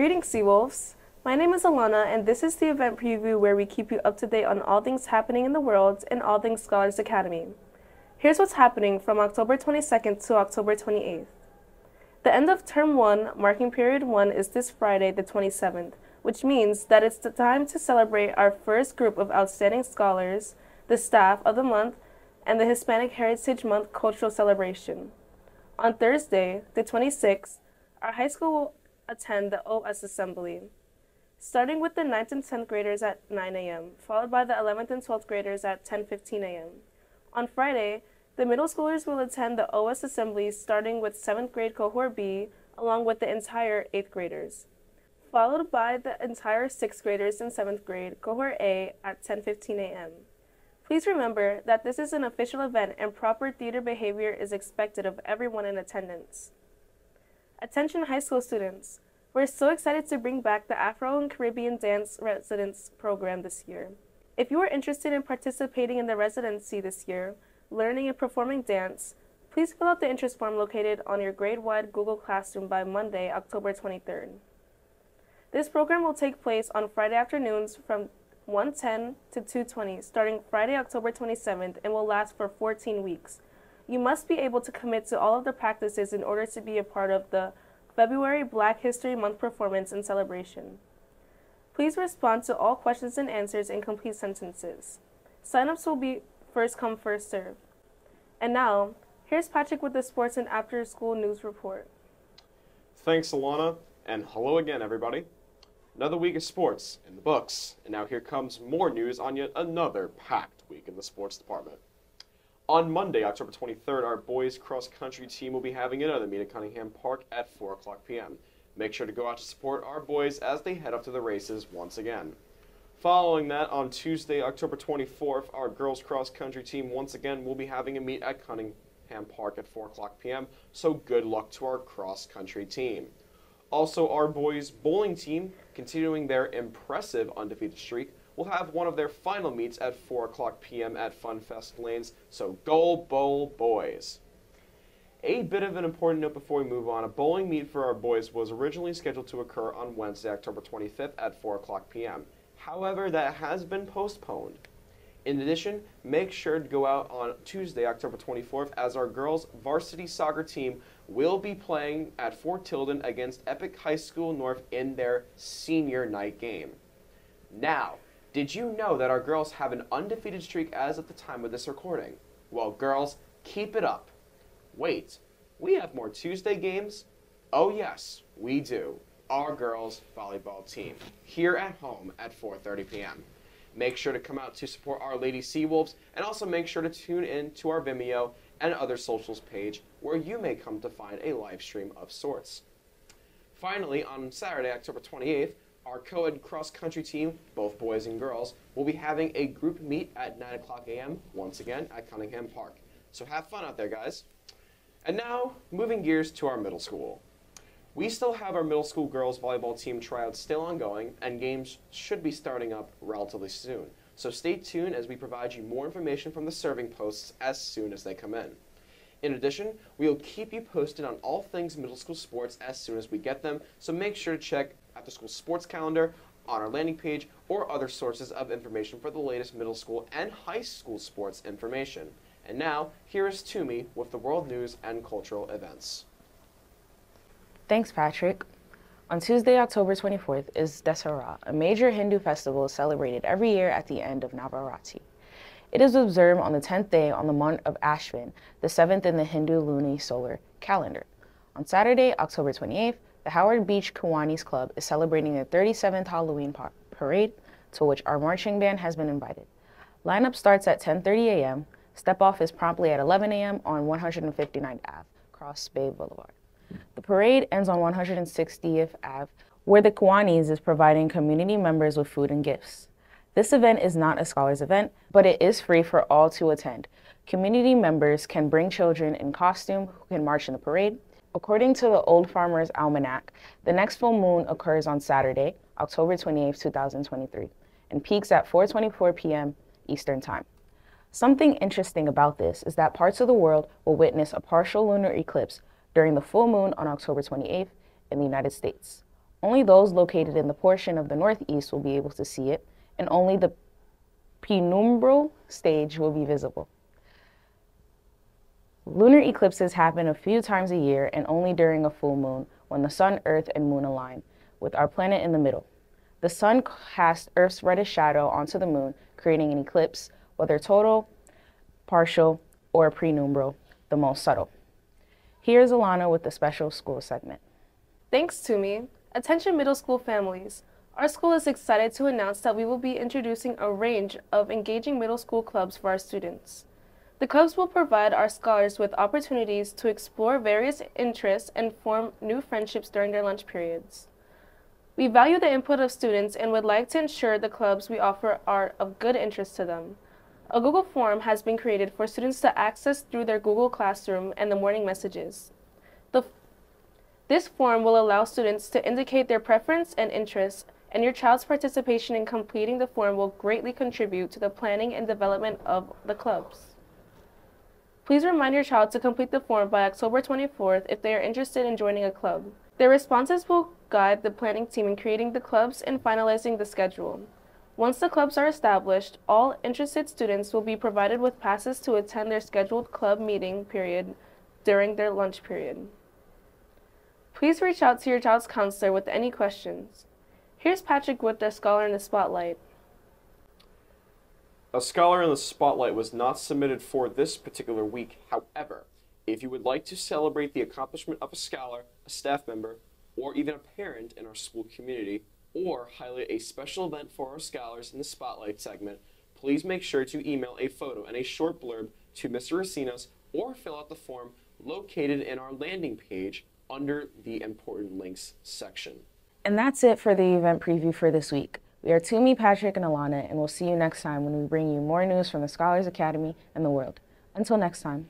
Greetings, Seawolves. My name is Alana, and this is the event preview where we keep you up to date on all things happening in the world and all things Scholars Academy. Here's what's happening from October 22nd to October 28th. The end of Term 1, marking period 1, is this Friday, the 27th, which means that it's the time to celebrate our first group of outstanding scholars, the staff of the month, and the Hispanic Heritage Month cultural celebration. On Thursday, the 26th, our high school attend the OS Assembly, starting with the 9th and 10th graders at 9 a.m., followed by the 11th and 12th graders at 10.15 a.m. On Friday, the middle schoolers will attend the OS Assembly starting with 7th grade cohort B, along with the entire 8th graders, followed by the entire 6th graders in 7th grade cohort A at 10.15 a.m. Please remember that this is an official event and proper theater behavior is expected of everyone in attendance. Attention high school students, we're so excited to bring back the Afro and Caribbean Dance Residence Program this year. If you are interested in participating in the residency this year, learning and performing dance, please fill out the interest form located on your grade-wide Google Classroom by Monday, October 23rd. This program will take place on Friday afternoons from 110 to 220 starting Friday, October 27th and will last for 14 weeks. You must be able to commit to all of the practices in order to be a part of the February Black History Month performance and celebration. Please respond to all questions and answers in complete sentences. Signups will be first come, first serve. And now, here's Patrick with the sports and after school news report. Thanks, Alana, and hello again, everybody. Another week of sports in the books, and now here comes more news on yet another packed week in the sports department. On Monday, October 23rd, our boys cross country team will be having another meet at Cunningham Park at 4 o'clock p.m. Make sure to go out to support our boys as they head up to the races once again. Following that, on Tuesday, October 24th, our girls cross country team once again will be having a meet at Cunningham Park at 4 o'clock p.m. So good luck to our cross country team. Also, our boys bowling team, continuing their impressive undefeated streak, will have one of their final meets at 4 o'clock p.m. at Funfest Lanes, so go bowl boys. A bit of an important note before we move on, a bowling meet for our boys was originally scheduled to occur on Wednesday, October 25th at 4 o'clock p.m. However, that has been postponed. In addition, make sure to go out on Tuesday, October 24th, as our girls' varsity soccer team will be playing at Fort Tilden against Epic High School North in their senior night game. Now, did you know that our girls have an undefeated streak as of the time of this recording? Well, girls, keep it up. Wait, we have more Tuesday games? Oh, yes, we do. Our girls volleyball team here at home at 4:30 p.m. Make sure to come out to support our Lady Seawolves and also make sure to tune in to our Vimeo and other socials page where you may come to find a live stream of sorts. Finally, on Saturday, October 28th, our co-ed cross-country team, both boys and girls, will be having a group meet at 9 o'clock a.m. once again at Cunningham Park. So have fun out there, guys. And now, moving gears to our middle school. We still have our middle school girls volleyball team tryouts still ongoing, and games should be starting up relatively soon. So stay tuned as we provide you more information from the serving posts as soon as they come in. In addition, we will keep you posted on all things middle school sports as soon as we get them, so make sure to check after school sports calendar on our landing page or other sources of information for the latest middle school and high school sports information. And now, here is Tumi with the world news and cultural events. Thanks, Patrick. On Tuesday, October 24th is Dasara, a major Hindu festival celebrated every year at the end of Navaratri. It is observed on the 10th day on the month of Ashvin, the 7th in the Hindu lunar solar calendar. On Saturday, October 28th, the Howard Beach Kiwanis Club is celebrating their 37th Halloween par parade, to which our marching band has been invited. Lineup starts at 10.30 a.m. Step off is promptly at 11 a.m. on 159th Ave, Cross Bay Boulevard. The parade ends on 160th Ave, where the Kiwanis is providing community members with food and gifts. This event is not a scholars event, but it is free for all to attend. Community members can bring children in costume who can march in the parade. According to the Old Farmer's Almanac, the next full moon occurs on Saturday, October 28, 2023, and peaks at 4:24 p.m. Eastern Time. Something interesting about this is that parts of the world will witness a partial lunar eclipse during the full moon on October 28th in the United States. Only those located in the portion of the northeast will be able to see it, and only the penumbral stage will be visible. Lunar eclipses happen a few times a year and only during a full moon when the sun, earth, and moon align, with our planet in the middle. The sun casts Earth's reddish shadow onto the moon, creating an eclipse, whether total, partial, or penumbral, the most subtle. Here's Alana with the special school segment. Thanks, Tumi. Attention middle school families. Our school is excited to announce that we will be introducing a range of engaging middle school clubs for our students. The clubs will provide our scholars with opportunities to explore various interests and form new friendships during their lunch periods. We value the input of students and would like to ensure the clubs we offer are of good interest to them. A Google form has been created for students to access through their Google Classroom and the morning messages. The, this form will allow students to indicate their preference and interests, and your child's participation in completing the form will greatly contribute to the planning and development of the clubs. Please remind your child to complete the form by October 24th if they are interested in joining a club. Their responses will guide the planning team in creating the clubs and finalizing the schedule. Once the clubs are established, all interested students will be provided with passes to attend their scheduled club meeting period during their lunch period. Please reach out to your child's counselor with any questions. Here's Patrick with the Scholar in the Spotlight. A Scholar in the Spotlight was not submitted for this particular week. However, if you would like to celebrate the accomplishment of a scholar, a staff member, or even a parent in our school community, or highlight a special event for our scholars in the Spotlight segment, please make sure to email a photo and a short blurb to Mr. Recinos or fill out the form located in our landing page under the important links section. And that's it for the event preview for this week. We are Tumi, Patrick, and Alana, and we'll see you next time when we bring you more news from the Scholars Academy and the world. Until next time.